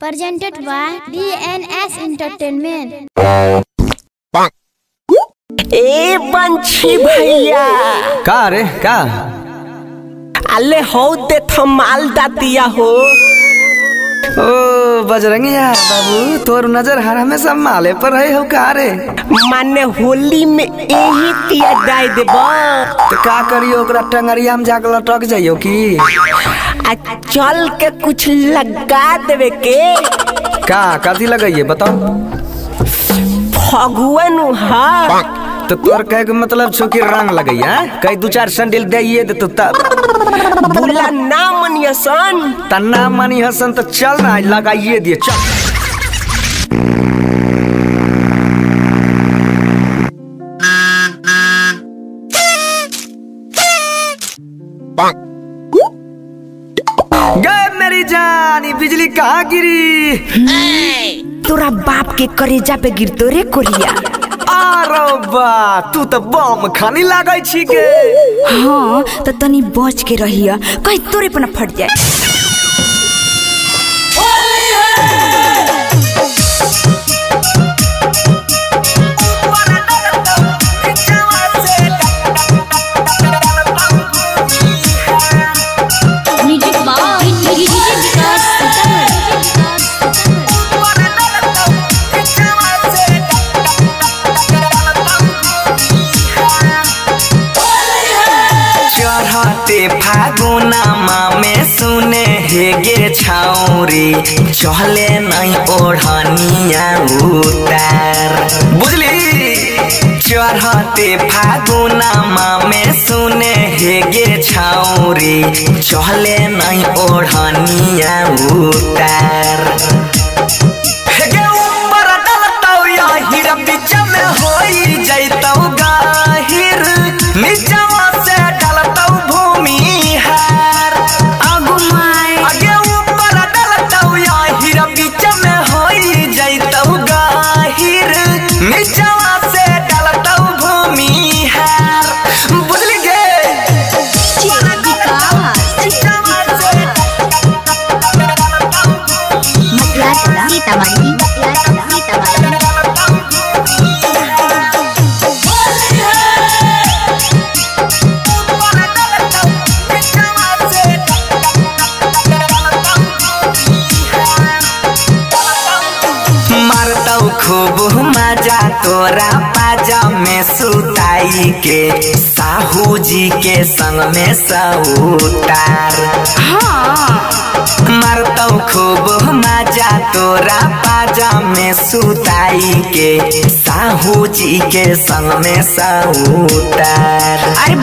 presented by DNS Entertainment. ए बंशी भैया। का रे का? अले हो दे थमाल दातिया हो। ओ बजरंगिया बाबू तोर नज़र हर हमेशा माले पर रहे हो का रे? माने होली में यही तिया डाय देबा। तो का करियो ओकरा टंगरिया में जाके लटक जाइयो की? आ चल के कुछ लगा देवे के। का कथी लगाइए बताओ। फगुअन हा तो तोर कहे के मतलब छो कि रंग लगैया कई दू चार सैंडल दे दे तो तब। बुला ना मनिया सन तन्ना मनी हसन तो चल ना लगाइए दिए चल। गए मेरी जान बिजली कहाँ गिरी? तोरा बाप के करेजा पे गिरतो रे कोरिया। बा तू तो बम खानी लागै छी के हाँ तो तनी बच के रहिया। कहीं तोरे पना फट जाए। चढ़ते फागुनमा में सुने हे गे छाउरी चले नहीं ओढ़निया उतार। बुझली? चढ़ते फागुनमा में सुने हे गे छाउरी चले नहीं ओढ़निया उतार। खूब मज़ा तोरा पाजा में सुताई के साहू जी के संग में सऊतार मारतौ खूब मज़ा तोरा पाजा में सुताई के साहू जी के संग में सऊतार अरे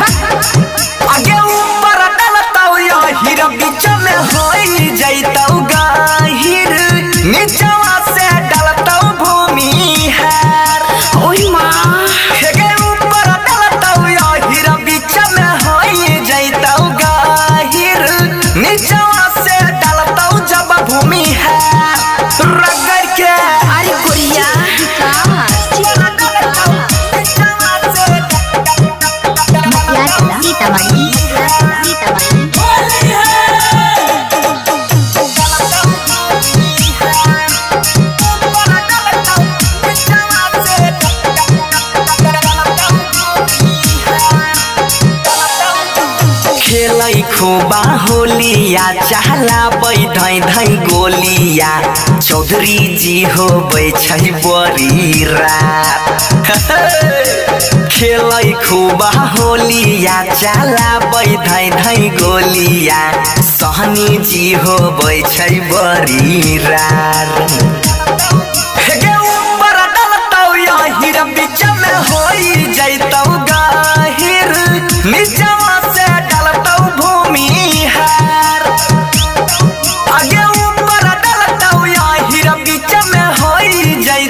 खुबा होलिया, चाहला बैधै धै गोलिया। चौधरी जी हो छै बड़ी रात खेलै खुबा होलिया चाला बैधै धै गोलिया। सहनी जी हो छै बड़ी रात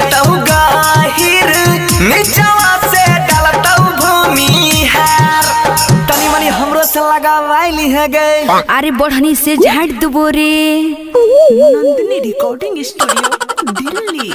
होई गाहिर नीचवा से डलतौ भूमि हार। तनी मनी हमरो से लगावाइली है गए अरे बढ़नी से झाट दुबोरे नंदिनी रिकॉर्डिंग स्टूडियो दिल्ली।